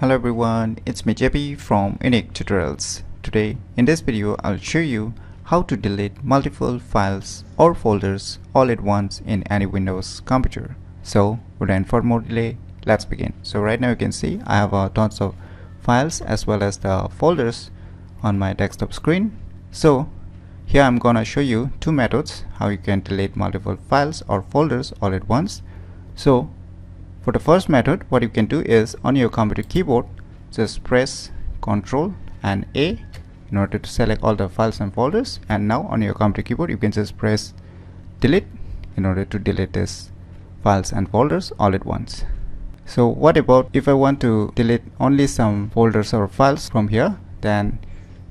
Hello everyone, it's me JP from Unique Tutorials. Today in this video I'll show you how to delete multiple files or folders all at once in any Windows computer. So without further more delay, let's begin. So right now you can see I have uh, tons of files as well as the folders on my desktop screen. So here I'm gonna show you two methods how you can delete multiple files or folders all at once. So for the first method, what you can do is on your computer keyboard, just press Ctrl and A in order to select all the files and folders. And now on your computer keyboard, you can just press Delete in order to delete these files and folders all at once. So what about if I want to delete only some folders or files from here, then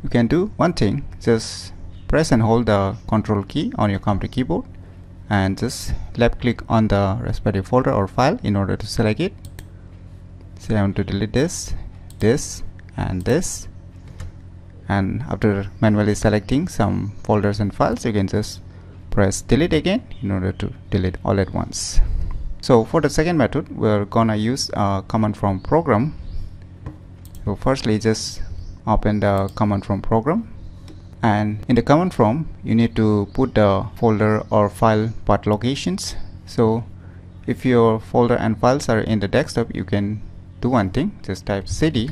you can do one thing, just press and hold the control key on your computer keyboard and just left click on the respective folder or file in order to select it. Say I want to delete this this and this. And after manually selecting some folders and files you can just press delete again in order to delete all at once. So for the second method we're gonna use a command prompt program. So firstly just open the command prompt program and in the command prompt you need to put the folder or file path locations. So if your folder and files are in the desktop you can do one thing. Just type cd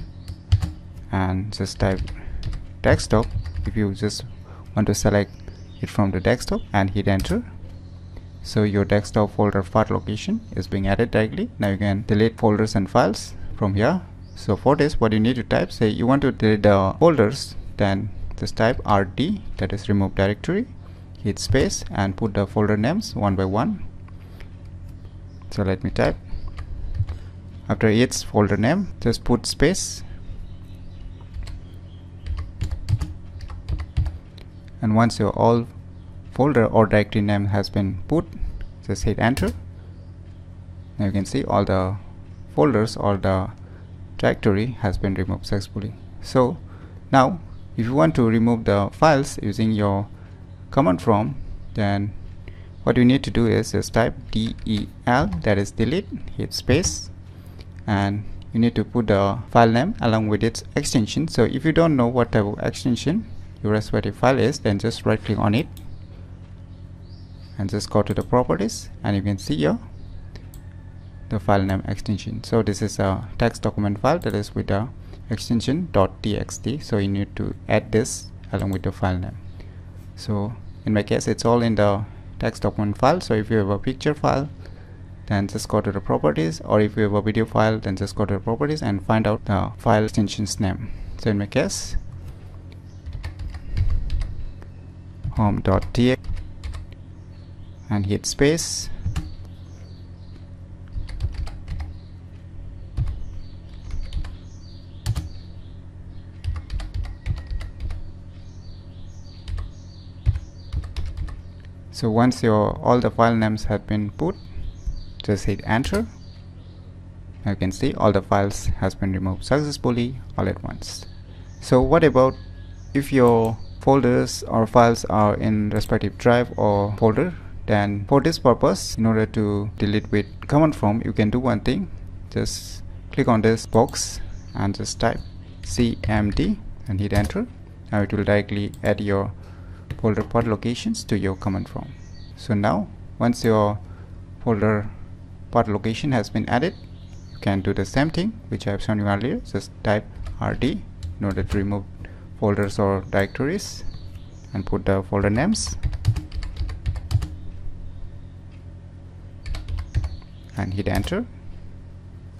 and just type desktop. If you just want to select it from the desktop and hit enter so your desktop folder path location is being added directly. Now you can delete folders and files from here. So for this what you need to type say you want to delete the folders then just type rd that is remove directory hit space and put the folder names one by one. So let me type. After each folder name just put space. And once your all folder or directory name has been put just hit enter. Now you can see all the folders or the directory has been removed successfully. So now if you want to remove the files using your command prompt then what you need to do is just type del that is delete hit space and you need to put the file name along with its extension. So if you don't know what type of extension your respective file is then just right click on it and just go to the properties and you can see here the file name extension. So this is a text document file that is with the extension .txt. So you need to add this along with the file name. So in my case it's all in the text document file. So if you have a picture file then just go to the properties. Or if you have a video file then just go to the properties and find out the file extension's name. So in my case home.txt and hit space so once your all the file names have been put just hit enter. You can see all the files has been removed successfully all at once. So what about if your folders or files are in respective drive or folder then for this purpose in order to delete with command prompt you can do one thing. Just click on this box and just type cmd and hit enter. Now it will directly add your folder path locations to your command prompt. So now once your folder path location has been added you can do the same thing which I have shown you earlier. Just type rd in order to remove folders or directories and put the folder names. And hit enter.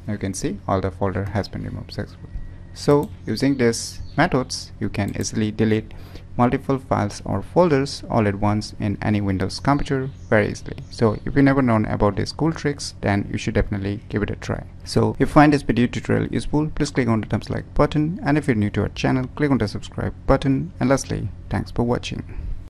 You can see all the folder has been removed successfully. So using these methods you can easily delete multiple files or folders all at once in any Windows computer very easily. So if you never known about these cool tricks then you should definitely give it a try. So if you find this video tutorial useful please click on the thumbs like button and if you're new to our channel click on the subscribe button and lastly thanks for watching.